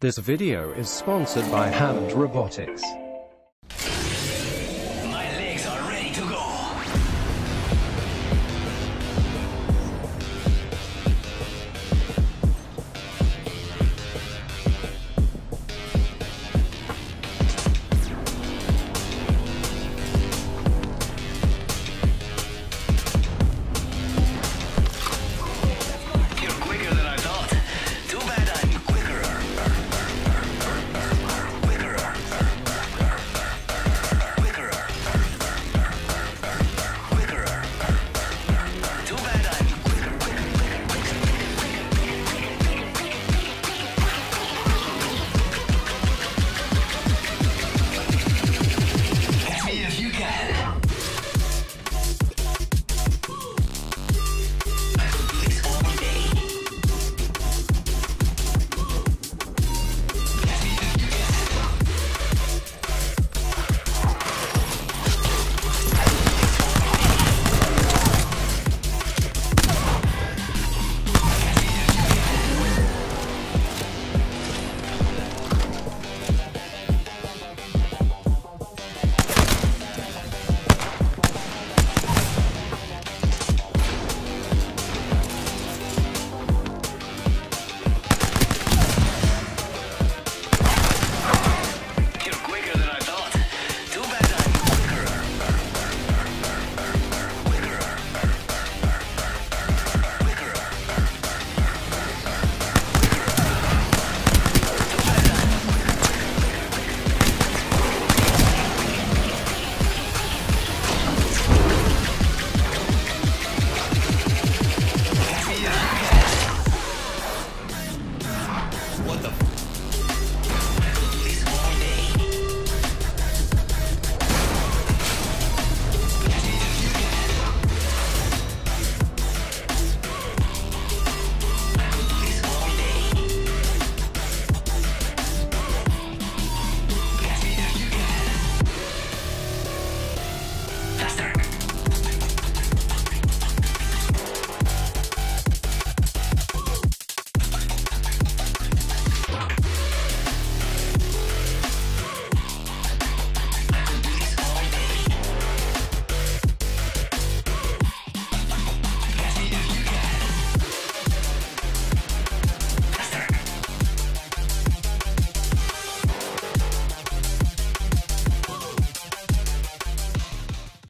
This video is sponsored by Hammond Robotics.